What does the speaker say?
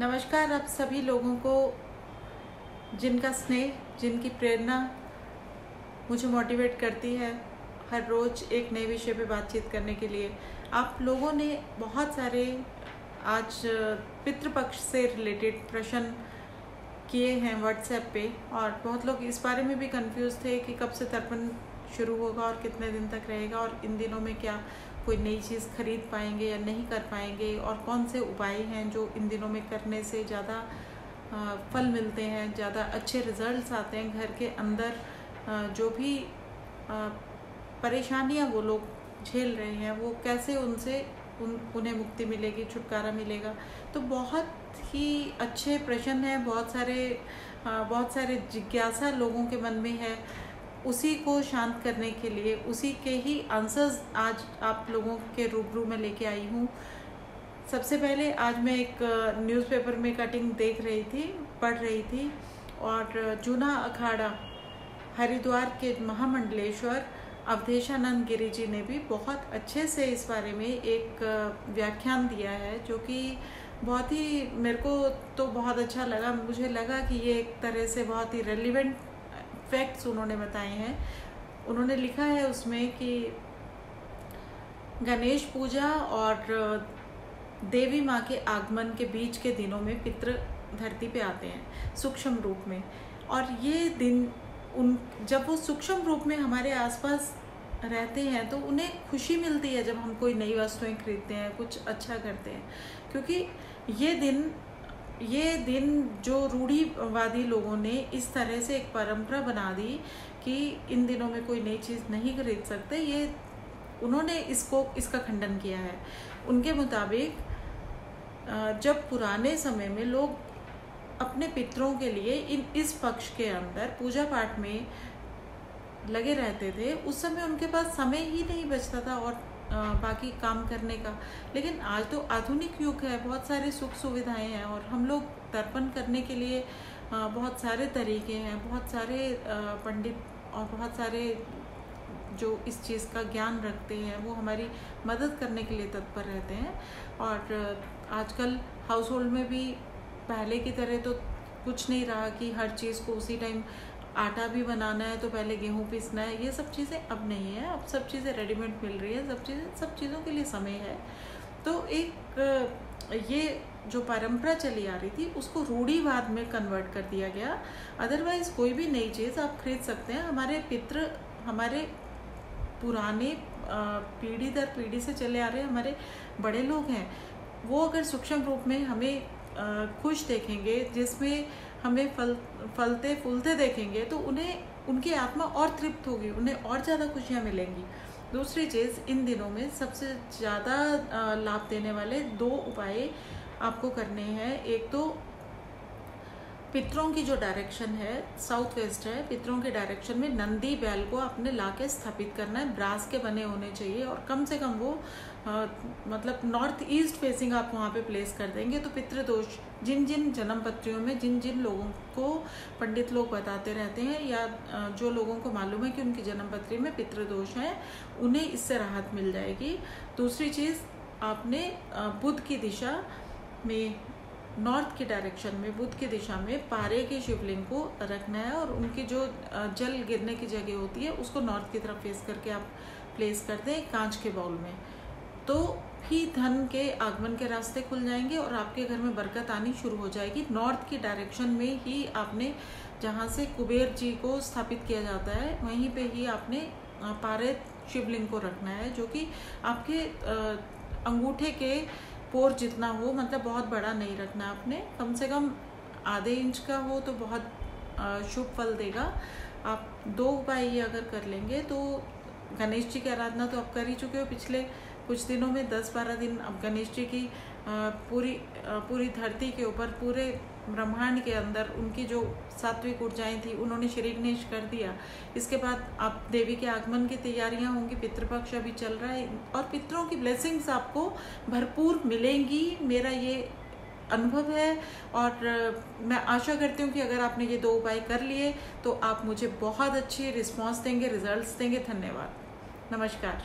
नमस्कार आप सभी लोगों को, जिनका स्नेह, जिनकी प्रेरणा मुझे मोटिवेट करती है हर रोज़ एक नए विषय पे बातचीत करने के लिए। आप लोगों ने बहुत सारे आज पितृपक्ष से रिलेटेड प्रश्न किए हैं व्हाट्सएप पे और बहुत लोग इस बारे में भी कंफ्यूज थे कि कब से तर्पण शुरू होगा और कितने दिन तक रहेगा और इन दिनों में क्या कोई नई चीज़ खरीद पाएँगे या नहीं कर पाएँगे और कौन से उपाय हैं जो इन दिनों में करने से ज़्यादा फल मिलते हैं, ज़्यादा अच्छे रिजल्ट्स आते हैं घर के अंदर? जो भी परेशानियाँ वो लोग झेल रहे हैं, वो कैसे उनसे, उन, उन्हें मुक्ति मिलेगी, छुटकारा मिलेगा? तो बहुत ही अच्छे प्रश्न हैं, बहुत सारे बहुत सारे जिज्ञासा लोगों के मन में है। उसी को शांत करने के लिए, उसी के ही आंसर्स आज आप लोगों के रूबरू में लेके आई हूँ। सबसे पहले आज मैं एक न्यूज़पेपर में कटिंग देख रही थी, पढ़ रही थी और जूना अखाड़ा, हरिद्वार के महामंडलेश्वर अवधेशानंद गिरी जी ने भी बहुत अच्छे से इस बारे में एक व्याख्यान दिया है, जो कि बहुत ही मेरे को तो बहुत अच्छा लगा। मुझे लगा कि ये एक तरह से बहुत ही रेलिवेंट फैक्ट्स उन्होंने बताए हैं। उन्होंने लिखा है उसमें कि गणेश पूजा और देवी माँ के आगमन के बीच के दिनों में पितृ धरती पे आते हैं, सूक्ष्म रूप में। और ये दिन उन, जब वो सूक्ष्म रूप में हमारे आसपास रहते हैं तो उन्हें खुशी मिलती है जब हम कोई नई वस्तुएँ खरीदते हैं, कुछ अच्छा करते हैं। क्योंकि ये दिन ये दिन जो रूढ़ीवादी लोगों ने इस तरह से एक परंपरा बना दी कि इन दिनों में कोई नई चीज़ नहीं खरीद सकते, ये उन्होंने इसको, इसका खंडन किया है। उनके मुताबिक जब पुराने समय में लोग अपने पितरों के लिए इन, इस पक्ष के अंदर पूजा पाठ में लगे रहते थे, उस समय उनके पास समय ही नहीं बचता था और बाकी काम करने का। लेकिन आज तो आधुनिक युग है, बहुत सारे सुख सुविधाएँ हैं और हम लोग तर्पण करने के लिए बहुत सारे तरीके हैं, बहुत सारे पंडित और बहुत सारे जो इस चीज़ का ज्ञान रखते हैं, वो हमारी मदद करने के लिए तत्पर रहते हैं। और आजकल हाउस होल्ड में भी पहले की तरह तो कुछ नहीं रहा कि हर चीज़ को उसी टाइम आटा भी बनाना है तो पहले गेहूँ पीसना है। ये सब चीज़ें अब नहीं है। अब सब चीज़ें रेडीमेड मिल रही है। सब चीज़ें, सब चीज़ों के लिए समय है। तो एक ये जो परंपरा चली आ रही थी, उसको रूढ़ीवाद में कन्वर्ट कर दिया गया। अदरवाइज़ कोई भी नई चीज़ आप खरीद सकते हैं। हमारे पितृ, हमारे पुराने पीढ़ी दर पीढ़ी से चले आ रहे हमारे बड़े लोग हैं। वो अगर सूक्ष्म रूप में हमें खुश देखेंगे, जिसमें हमें फल, फलते, फूलते देखेंगे तो उन्हें, उनकी आत्मा और तृप्त होगी, उन्हें और ज़्यादा खुशियाँ मिलेंगी। दूसरी चीज़, इन दिनों में सबसे ज़्यादा लाभ देने वाले दो उपाय आपको करने हैं। एक तो पितरों की जो डायरेक्शन है साउथ वेस्ट है पितरों के डायरेक्शन में नंदी बैल को अपने ला के स्थापित करना है। ब्रास के बने होने चाहिए और कम से कम वो आ, मतलब नॉर्थ ईस्ट फेसिंग आप वहाँ पे प्लेस कर देंगे तो पितृदोष जिन जिन जन्म पत्रियों में जिन जिन लोगों को पंडित लोग बताते रहते हैं या जो लोगों को मालूम है कि उनकी जन्म पत्री में पितृदोष है उन्हें इससे राहत मिल जाएगी। दूसरी चीज़ आपने बुद्ध की दिशा में नॉर्थ की डायरेक्शन में, बुद्ध की दिशा में पारे के शिवलिंग को रखना है और उनकी जो जल गिरने की जगह होती है, उसको नॉर्थ की तरफ़ फेस करके आप प्लेस कर दें कांच के बाउल में। तो ही धन के आगमन के रास्ते खुल जाएँगे और आपके घर में बरकत आनी शुरू हो जाएगी। नॉर्थ की डायरेक्शन में ही आपने जहाँ से कुबेर जी को स्थापित किया जाता है, वहीं पे ही आपने पारे शिवलिंग को रखना है, जो कि आपके अंगूठे के पोर जितना हो मतलब बहुत बड़ा नहीं रखना आपने। कम से कम आधे इंच का हो तो बहुत शुभ फल देगा। आप दो उपाय ये अगर कर लेंगे तो गणेश जी की आराधना तो आप कर ही चुके हो। पिछले कुछ दिनों में, दस बारह दिन अब गणेश जी की पूरी पूरी धरती के ऊपर, पूरे ब्रह्मांड के अंदर उनकी जो सात्विक ऊर्जाएँ थी, उन्होंने श्रीगणेश कर दिया। इसके बाद आप देवी के आगमन की तैयारियाँ होंगी, पितृपक्ष अभी चल रहा है और पितरों की ब्लेसिंग्स आपको भरपूर मिलेंगी। मेरा ये अनुभव है और मैं आशा करती हूँ कि अगर आपने ये दो उपाय कर लिए तो आप मुझे बहुत अच्छी रिस्पॉन्स देंगे रिजल्ट्स देंगे। धन्यवाद। नमस्कार।